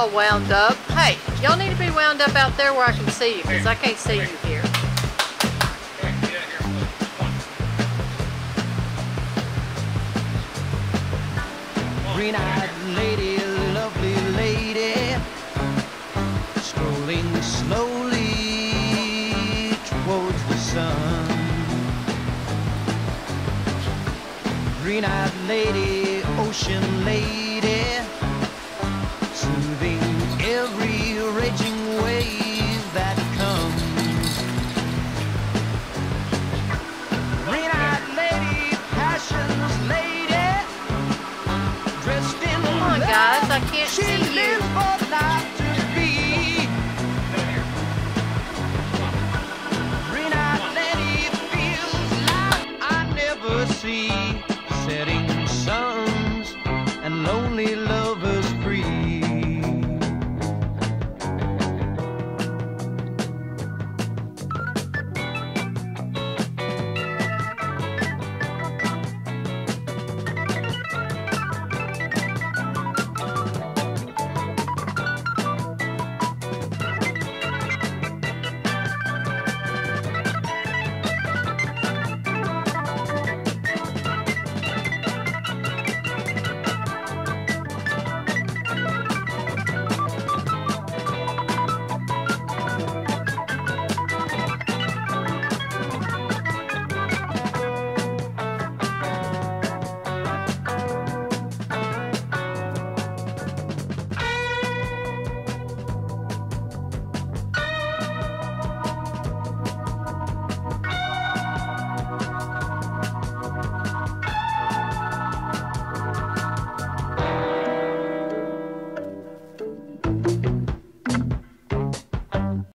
all wound up. Hey, y'all need to be wound up out there where I can see you, because I can't see you here. Green-eyed lady, lovely lady, strolling slowly towards the sun. Green-eyed lady, ocean lady, on, guys. I can't she see you. Like I never see.